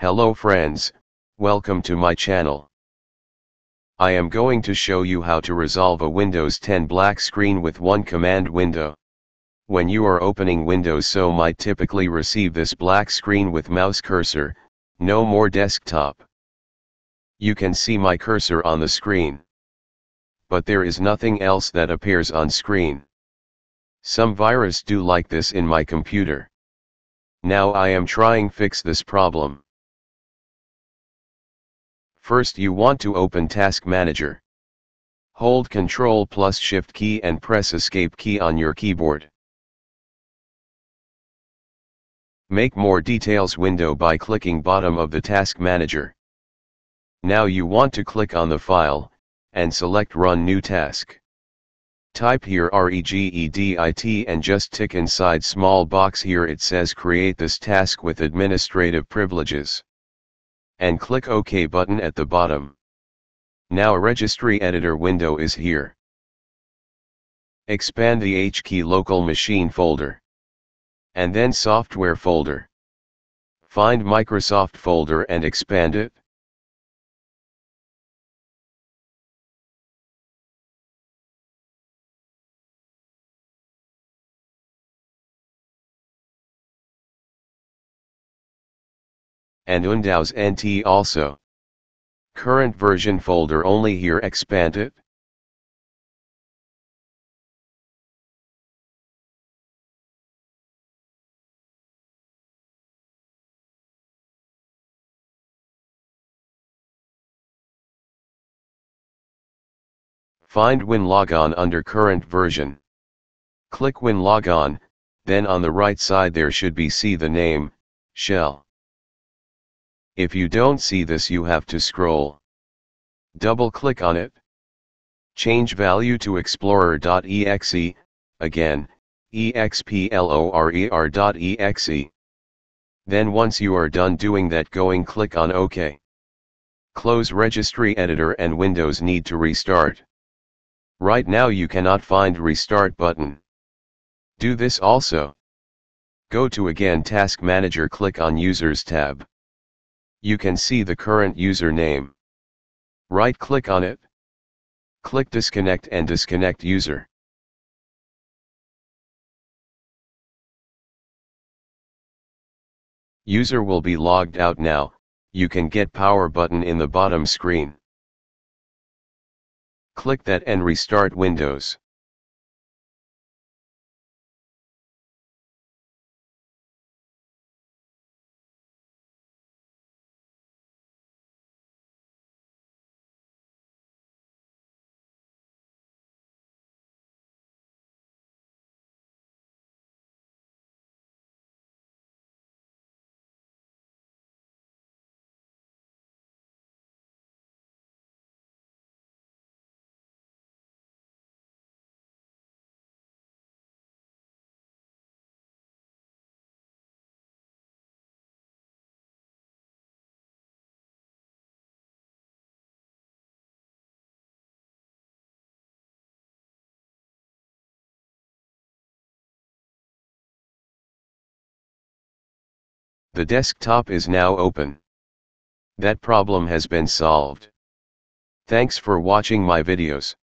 Hello friends, welcome to my channel. I am going to show you how to resolve a Windows 10 black screen with one command window. When you are opening Windows so might typically receive this black screen with mouse cursor, no more desktop. You can see my cursor on the screen. But there is nothing else that appears on screen. Some virus do like this in my computer. Now I am trying fix this problem. First you want to open Task Manager. Hold Ctrl plus Shift key and press Escape key on your keyboard. Make more details window by clicking bottom of the Task Manager. Now you want to click on the file, and select Run New Task. Type here REGEDIT and just tick inside small box here it says create this task with administrative privileges. And click OK button at the bottom. Now a registry editor window is here. Expand the HKey local machine folder. And then software folder. Find Microsoft folder and expand it. And Windows NT also. Current version folder only here expand it. Find WinLogon under current version. Click WinLogon, then on the right side there should be see the name, shell. If you don't see this you have to scroll. Double click on it. Change value to explorer.exe, again, explorer.exe. Then once you are done doing that going click on OK. Close registry editor and Windows need to restart. Right now you cannot find restart button. Do this also. Go to again task manager click on users tab. You can see the current username. Right-click on it. Click Disconnect and disconnect user. User will be logged out now, you can get power button in the bottom screen. Click that and restart Windows. The desktop is now open. That problem has been solved. Thanks for watching my videos.